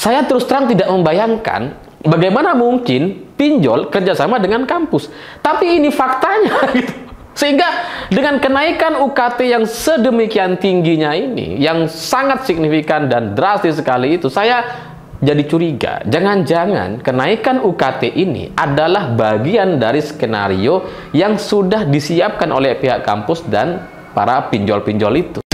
saya terus terang tidak membayangkan bagaimana mungkin pinjol kerjasama dengan kampus. Tapi ini faktanya gitu. Sehingga dengan kenaikan UKT yang sedemikian tingginya ini, yang sangat signifikan dan drastis sekali itu, saya jadi curiga. Jangan-jangan kenaikan UKT ini adalah bagian dari skenario yang sudah disiapkan oleh pihak kampus dan para pinjol-pinjol itu.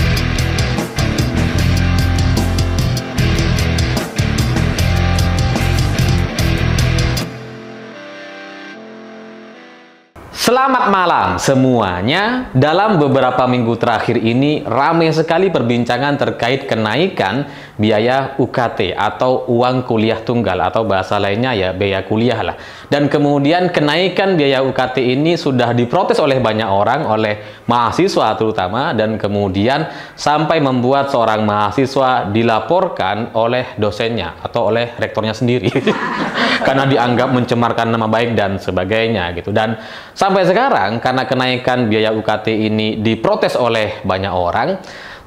Selamat malam semuanya. Dalam beberapa minggu terakhir ini ramai sekali perbincangan terkait kenaikan biaya UKT atau uang kuliah tunggal atau bahasa lainnya ya biaya kuliah lah. Dan kemudian kenaikan biaya UKT ini sudah diprotes oleh banyak orang, oleh mahasiswa terutama dan kemudian sampai membuat seorang mahasiswa dilaporkan oleh dosennya atau oleh rektornya sendiri karena dianggap mencemarkan nama baik dan sebagainya gitu. Dan sampai sekarang karena kenaikan biaya UKT ini diprotes oleh banyak orang,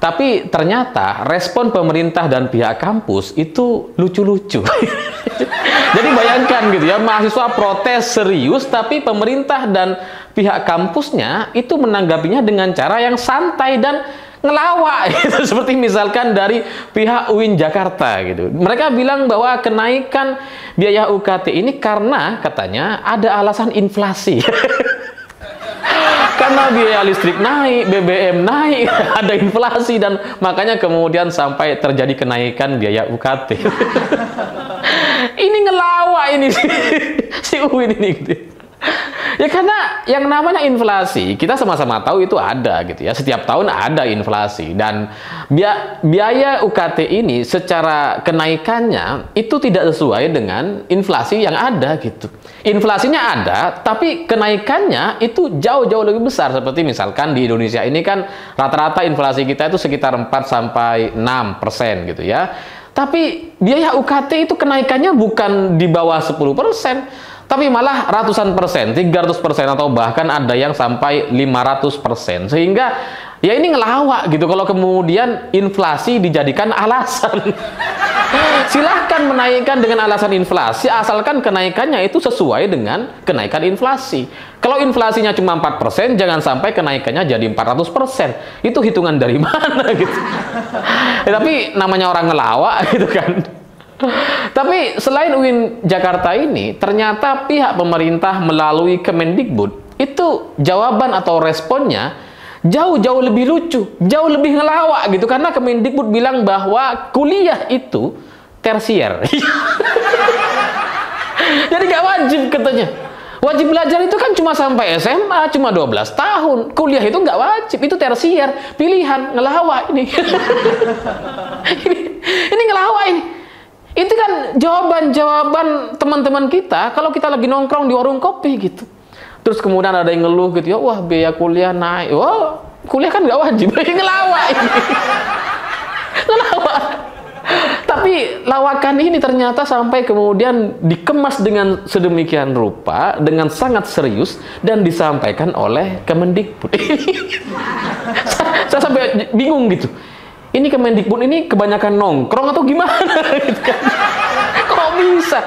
tapi ternyata respon pemerintah dan pihak kampus itu lucu-lucu. Jadi bayangkan gitu ya, mahasiswa protes serius tapi pemerintah dan pihak kampusnya itu menanggapinya dengan cara yang santai dan ngelawak gitu seperti misalkan dari pihak UIN Jakarta gitu. Mereka bilang bahwa kenaikan biaya UKT ini karena katanya ada alasan inflasi. karena biaya listrik naik, BBM naik, ada inflasi dan makanya kemudian sampai terjadi kenaikan biaya UKT. ini ngelawak ini si, si UIN ini gitu. Ya karena yang namanya inflasi, kita sama-sama tahu itu ada gitu ya. Setiap tahun ada inflasi dan biaya UKT ini secara kenaikannya itu tidak sesuai dengan inflasi yang ada gitu. Inflasinya ada, tapi kenaikannya itu jauh-jauh lebih besar seperti misalkan di Indonesia ini kan rata-rata inflasi kita itu sekitar 4 sampai 6 persen gitu ya. Tapi biaya UKT itu kenaikannya bukan di bawah 10 persen tapi malah ratusan persen, 300 persen atau bahkan ada yang sampai 500 persen. Sehingga ya ini ngelawak gitu kalau kemudian inflasi dijadikan alasan. Silahkan menaikkan dengan alasan inflasi asalkan kenaikannya itu sesuai dengan kenaikan inflasi. Kalau inflasinya cuma 4%, jangan sampai kenaikannya jadi 400%. Itu hitungan dari mana gitu. ya, tapi namanya orang ngelawak gitu kan. Tapi selain UIN Jakarta ini, ternyata pihak pemerintah melalui Kemendikbud itu jawaban atau responnya jauh-jauh lebih lucu, jauh lebih ngelawak gitu karena Kemendikbud bilang bahwa kuliah itu tersier. Jadi gak wajib katanya. Wajib belajar itu kan cuma sampai SMA, cuma 12 tahun. Kuliah itu nggak wajib, itu tersier. Pilihan, ngelawak ini. ini. Ini ngelawak ini. Itu kan jawaban-jawaban teman-teman kita kalau kita lagi nongkrong di warung kopi gitu. Terus kemudian ada yang ngeluh gitu ya, wah biaya kuliah naik. Wah, kuliah kan nggak wajib. Ngelawak ini. Ngelawak. Tapi lawakan ini ternyata sampai kemudian dikemas dengan sedemikian rupa, dengan sangat serius, dan disampaikan oleh Kemendikbud. saya sampai bingung gitu ini Kemendikbud ini kebanyakan nongkrong atau gimana gitu kan. Kok bisa?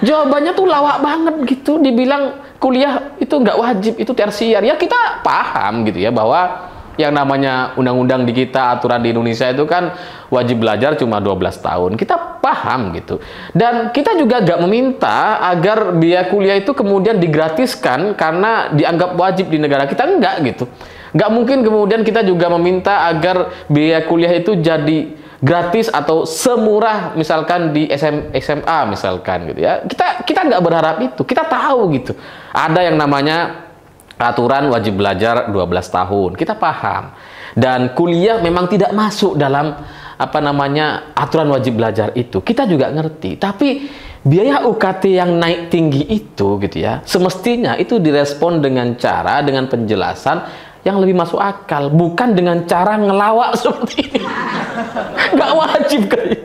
Jawabannya tuh lawak banget gitu, dibilang kuliah itu nggak wajib, itu tersier. Ya kita paham gitu ya bahwa yang namanya undang-undang di kita, aturan di Indonesia itu kan wajib belajar cuma 12 tahun. Kita paham gitu. Dan kita juga nggak meminta agar biaya kuliah itu kemudian digratiskan karena dianggap wajib di negara kita. Enggak gitu. Nggak mungkin kemudian kita juga meminta agar biaya kuliah itu jadi gratis atau semurah misalkan di SM, SMA misalkan gitu ya. Kita kita nggak berharap itu. Kita tahu gitu. Ada yang namanya aturan wajib belajar 12 tahun. Kita paham. Dan kuliah memang tidak masuk dalam apa namanya aturan wajib belajar itu. Kita juga ngerti. Tapi biaya UKT yang naik tinggi itu gitu ya, semestinya itu direspon dengan cara dengan penjelasan yang lebih masuk akal, bukan dengan cara ngelawak seperti ini. Nggak wajib kayak.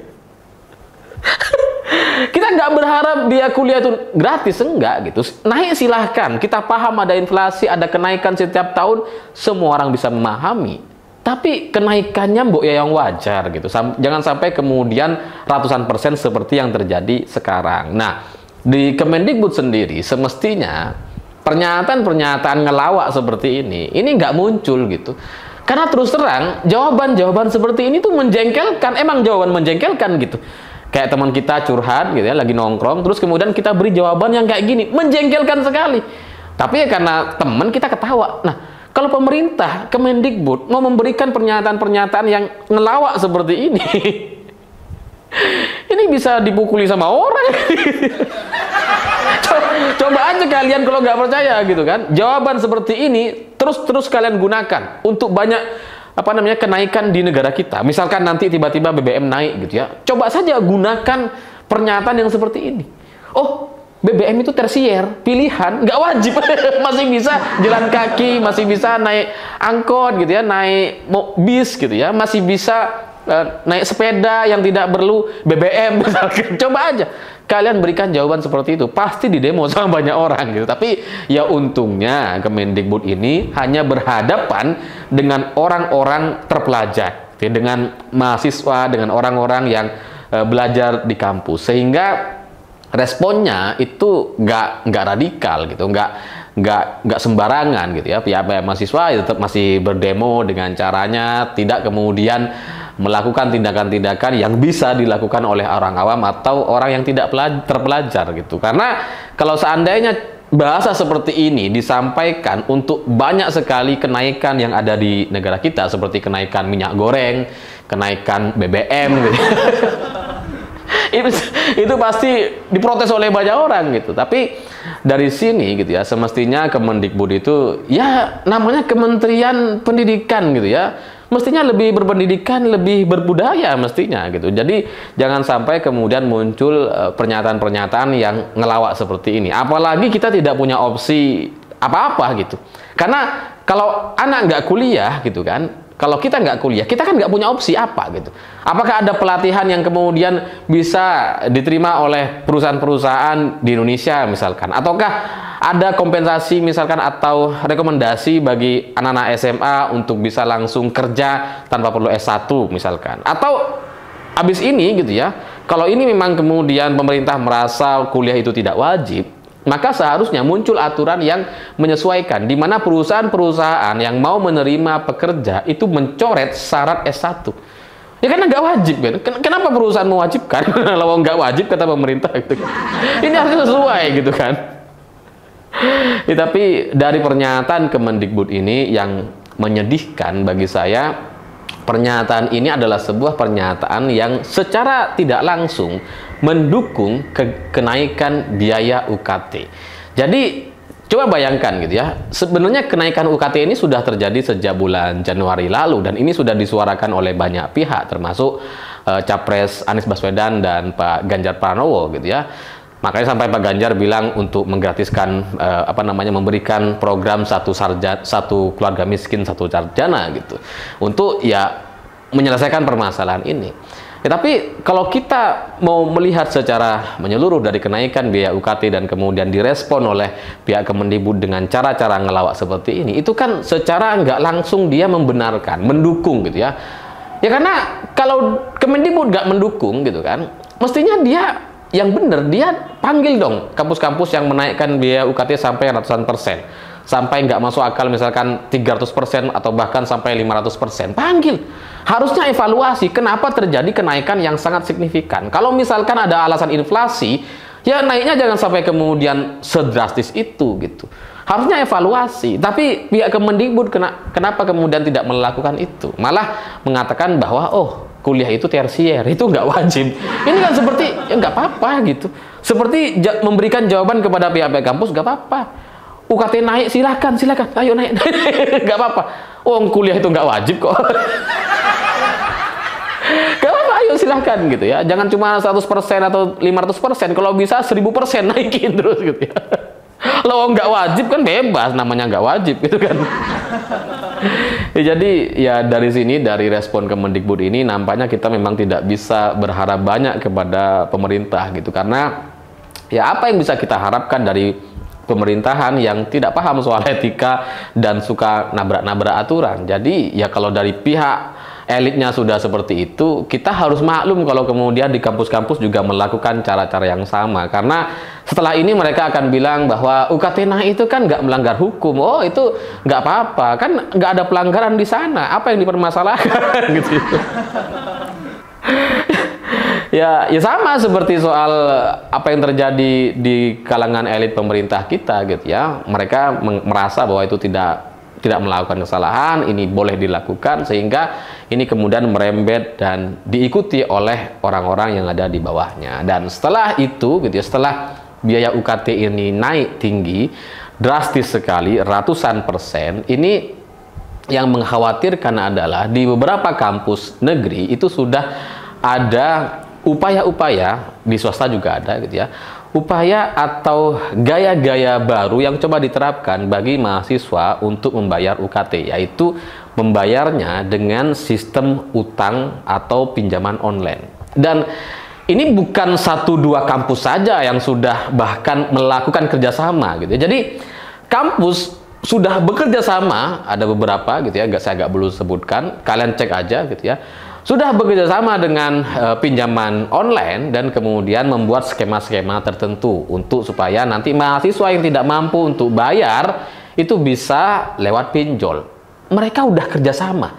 Kita nggak berharap dia kuliah itu gratis, enggak gitu. Naik silahkan. Kita paham ada inflasi, ada kenaikan setiap tahun, semua orang bisa memahami. tapi kenaikannya mbok ya yang wajar gitu. Sam jangan sampai kemudian ratusan persen seperti yang terjadi sekarang. Nah, di Kemendikbud sendiri semestinya pernyataan-pernyataan ngelawak seperti ini, ini nggak muncul gitu. Karena terus terang, jawaban-jawaban seperti ini tuh menjengkelkan, emang jawaban menjengkelkan gitu. Kayak teman kita curhat gitu ya, lagi nongkrong, terus kemudian kita beri jawaban yang kayak gini, menjengkelkan sekali. Tapi ya karena teman kita ketawa. Nah, kalau pemerintah, Kemendikbud mau memberikan pernyataan-pernyataan yang ngelawak seperti ini, ini bisa dipukuli sama orang. Coba aja kalian kalau nggak percaya gitu kan. Jawaban seperti ini terus-terus kalian gunakan untuk banyak apa namanya kenaikan di negara kita. Misalkan nanti tiba-tiba BBM naik gitu ya. Coba saja gunakan pernyataan yang seperti ini. Oh, BBM itu tersier, pilihan, nggak wajib, masih bisa jalan kaki, masih bisa naik angkot gitu ya, naik bis gitu ya, masih bisa naik sepeda yang tidak perlu BBM misalkan. Coba aja kalian berikan jawaban seperti itu, pasti di demo sama banyak orang gitu. Tapi ya untungnya Kemendikbud ini hanya berhadapan dengan orang-orang terpelajar, gitu, dengan mahasiswa, dengan orang-orang yang uh, belajar di kampus, sehingga responnya itu nggak nggak radikal gitu, nggak nggak nggak sembarangan gitu ya. Pihak mahasiswa ya tetap masih berdemo dengan caranya, tidak kemudian melakukan tindakan-tindakan yang bisa dilakukan oleh orang awam atau orang yang tidak terpelajar gitu. Karena kalau seandainya bahasa seperti ini disampaikan untuk banyak sekali kenaikan yang ada di negara kita seperti kenaikan minyak goreng, kenaikan BBM gitu. itu itu pasti diprotes oleh banyak orang gitu. Tapi dari sini gitu ya, semestinya Kemendikbud itu ya namanya Kementerian Pendidikan gitu ya. Mestinya lebih berpendidikan, lebih berbudaya mestinya gitu. Jadi jangan sampai kemudian muncul eh, pernyataan-pernyataan yang ngelawak seperti ini. Apalagi kita tidak punya opsi apa-apa gitu. Karena kalau anak nggak kuliah gitu kan, kalau kita nggak kuliah, kita kan nggak punya opsi apa gitu. Apakah ada pelatihan yang kemudian bisa diterima oleh perusahaan-perusahaan di Indonesia misalkan? Ataukah ada kompensasi misalkan atau rekomendasi bagi anak-anak SMA untuk bisa langsung kerja tanpa perlu S1 misalkan? Atau habis ini gitu ya, kalau ini memang kemudian pemerintah merasa kuliah itu tidak wajib, maka seharusnya muncul aturan yang menyesuaikan di mana perusahaan-perusahaan yang mau menerima pekerja itu mencoret syarat S1 ya karena nggak wajib kan kenapa perusahaan mewajibkan? Kalau nggak wajib kata pemerintah gitu. Ini harus sesuai gitu kan. Ya, tapi dari pernyataan Kemendikbud ini yang menyedihkan bagi saya pernyataan ini adalah sebuah pernyataan yang secara tidak langsung mendukung ke kenaikan biaya UKT. Jadi coba bayangkan gitu ya, sebenarnya kenaikan UKT ini sudah terjadi sejak bulan Januari lalu dan ini sudah disuarakan oleh banyak pihak termasuk uh, Capres Anies Baswedan dan Pak Ganjar Pranowo gitu ya. Makanya sampai Pak Ganjar bilang untuk menggratiskan uh, apa namanya memberikan program satu sarja satu keluarga miskin satu sarjana gitu. Untuk ya menyelesaikan permasalahan ini. Ya, tapi kalau kita mau melihat secara menyeluruh dari kenaikan biaya UKT dan kemudian direspon oleh pihak Kemendikbud dengan cara-cara ngelawak seperti ini, itu kan secara nggak langsung dia membenarkan, mendukung gitu ya. Ya karena kalau Kemendikbud nggak mendukung gitu kan, mestinya dia yang benar dia panggil dong kampus-kampus yang menaikkan biaya UKT sampai ratusan persen sampai nggak masuk akal misalkan 300% atau bahkan sampai 500% panggil. Harusnya evaluasi kenapa terjadi kenaikan yang sangat signifikan? Kalau misalkan ada alasan inflasi ya naiknya jangan sampai kemudian sedrastis itu gitu. Harusnya evaluasi tapi pihak Kemendikbud kena, kenapa kemudian tidak melakukan itu? Malah mengatakan bahwa oh kuliah itu tersier itu nggak wajib. Ini kan seperti ya nggak apa-apa gitu. Seperti memberikan jawaban kepada pihak-pihak kampus nggak apa-apa UKT naik silakan silakan ayo naik nggak apa-apa oh kuliah itu nggak wajib kok Gak apa-apa, ayo silahkan gitu ya. Jangan cuma 100% atau 500%. Kalau bisa 1000% naikin terus gitu ya. Lo nggak wajib kan bebas, namanya nggak wajib gitu kan. ya, jadi ya dari sini, dari respon Kemendikbud ini nampaknya kita memang tidak bisa berharap banyak kepada pemerintah gitu. Karena ya apa yang bisa kita harapkan dari pemerintahan yang tidak paham soal etika dan suka nabrak-nabrak aturan. Jadi ya kalau dari pihak elitnya sudah seperti itu, kita harus maklum kalau kemudian di kampus-kampus juga melakukan cara-cara yang sama. Karena setelah ini mereka akan bilang bahwa UKT nah itu kan nggak melanggar hukum. Oh itu nggak apa-apa, kan nggak ada pelanggaran di sana. Apa yang dipermasalahkan gitu. Ya, ya sama seperti soal apa yang terjadi di kalangan elit pemerintah kita gitu ya. Mereka merasa bahwa itu tidak tidak melakukan kesalahan, ini boleh dilakukan sehingga ini kemudian merembet dan diikuti oleh orang-orang yang ada di bawahnya. Dan setelah itu gitu ya, setelah biaya UKT ini naik tinggi, drastis sekali, ratusan persen, ini yang mengkhawatirkan adalah di beberapa kampus negeri itu sudah ada upaya-upaya di swasta juga ada gitu ya. Upaya atau gaya-gaya baru yang coba diterapkan bagi mahasiswa untuk membayar UKT yaitu membayarnya dengan sistem utang atau pinjaman online. Dan ini bukan satu dua kampus saja yang sudah bahkan melakukan kerjasama gitu ya. jadi kampus sudah bekerja sama ada beberapa gitu ya saya nggak perlu sebutkan. Kalian cek aja gitu ya sudah bekerja sama dengan uh, pinjaman online dan kemudian membuat skema-skema tertentu untuk supaya nanti mahasiswa yang tidak mampu untuk bayar itu bisa lewat pinjol. Mereka udah kerjasama.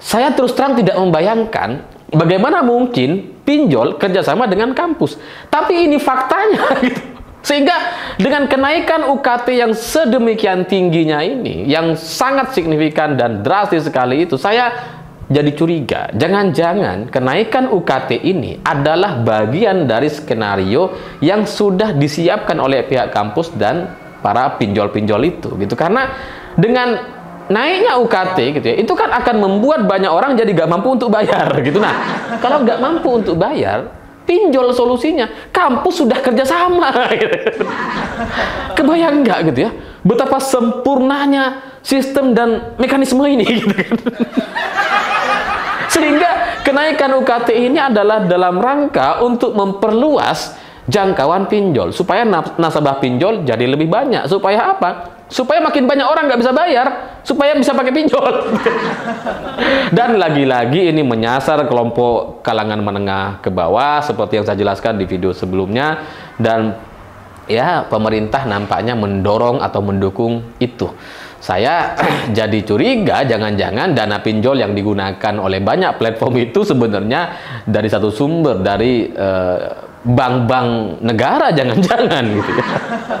Saya terus terang tidak membayangkan bagaimana mungkin pinjol kerjasama dengan kampus. Tapi ini faktanya gitu. Sehingga dengan kenaikan UKT yang sedemikian tingginya ini, yang sangat signifikan dan drastis sekali itu, saya jadi curiga. Jangan-jangan kenaikan UKT ini adalah bagian dari skenario yang sudah disiapkan oleh pihak kampus dan para pinjol-pinjol itu gitu. Karena dengan naiknya UKT gitu ya, itu kan akan membuat banyak orang jadi gak mampu untuk bayar gitu. Nah, kalau gak mampu untuk bayar, pinjol solusinya. Kampus sudah kerjasama. Gitu. Kebayang nggak gitu ya? Betapa sempurnanya sistem dan mekanisme ini gitu kan. Sehingga kenaikan UKT ini adalah dalam rangka untuk memperluas jangkauan pinjol supaya nasabah pinjol jadi lebih banyak. Supaya apa? Supaya makin banyak orang nggak bisa bayar supaya bisa pakai pinjol. Dan lagi-lagi ini menyasar kelompok kalangan menengah ke bawah seperti yang saya jelaskan di video sebelumnya. Dan ya pemerintah nampaknya mendorong atau mendukung itu saya jadi curiga jangan-jangan dana pinjol yang digunakan oleh banyak platform itu sebenarnya dari satu sumber dari eh, bank-bank uh, negara jangan-jangan gitu ya.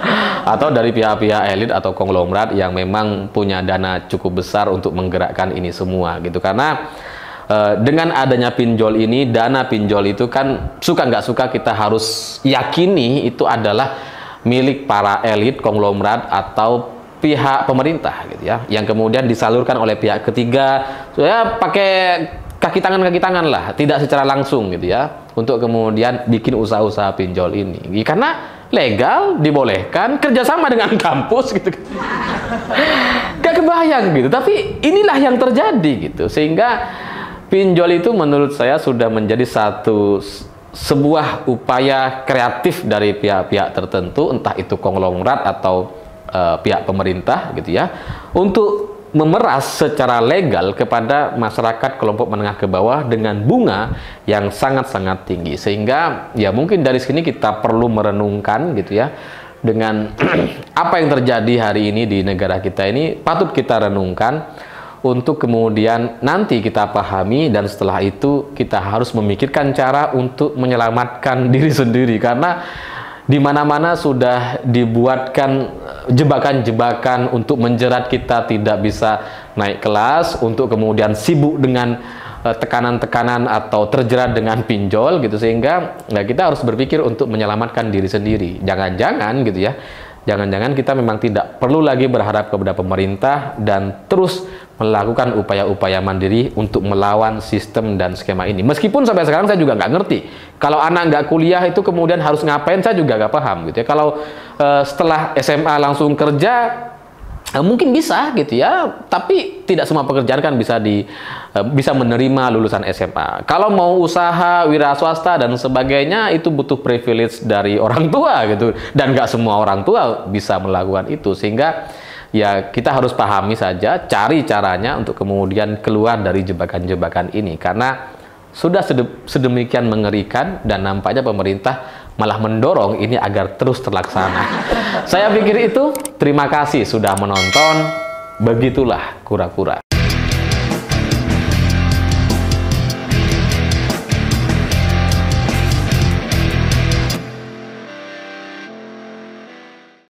atau dari pihak-pihak elit atau konglomerat yang memang punya dana cukup besar untuk menggerakkan ini semua gitu karena uh, dengan adanya pinjol ini dana pinjol itu kan suka nggak suka kita harus yakini itu adalah milik para elit konglomerat atau pihak pemerintah gitu ya yang kemudian disalurkan oleh pihak ketiga ya pakai kaki tangan kaki tangan lah tidak secara langsung gitu ya untuk kemudian bikin usaha-usaha pinjol ini. Karena legal dibolehkan kerjasama dengan kampus gitu. Gak kebayang gitu tapi inilah yang terjadi gitu. Sehingga pinjol itu menurut saya sudah menjadi satu sebuah upaya kreatif dari pihak-pihak tertentu entah itu konglomerat atau uh, pihak pemerintah gitu ya untuk memeras secara legal kepada masyarakat kelompok menengah ke bawah dengan bunga yang sangat-sangat tinggi. Sehingga ya mungkin dari sini kita perlu merenungkan gitu ya dengan apa yang terjadi hari ini di negara kita ini patut kita renungkan untuk kemudian nanti kita pahami dan setelah itu kita harus memikirkan cara untuk menyelamatkan diri sendiri. Karena di mana-mana sudah dibuatkan eh, jebakan-jebakan untuk menjerat kita tidak bisa naik kelas, untuk kemudian sibuk dengan eh, tekanan-tekanan atau terjerat dengan pinjol gitu sehingga ya kita harus berpikir untuk menyelamatkan diri sendiri. Jangan-jangan gitu ya Jangan-jangan kita memang tidak perlu lagi berharap kepada pemerintah dan terus melakukan upaya-upaya mandiri untuk melawan sistem dan skema ini. Meskipun sampai sekarang saya juga nggak ngerti. Kalau anak nggak kuliah itu kemudian harus ngapain, saya juga nggak paham gitu ya. Kalau uh, setelah SMA langsung kerja, uh, mungkin bisa gitu ya. Tapi tidak semua pekerjaan kan bisa di bisa menerima lulusan SMA. Kalau mau usaha, wira swasta dan sebagainya itu butuh privilege dari orang tua gitu dan nggak semua orang tua bisa melakukan itu sehingga ya kita harus pahami saja, cari caranya untuk kemudian keluar dari jebakan-jebakan ini karena sudah sedemikian mengerikan dan nampaknya pemerintah malah mendorong ini agar terus terlaksana. Saya pikir itu terima kasih sudah menonton. Begitulah kura-kura.